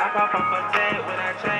I pop off a tag when I change.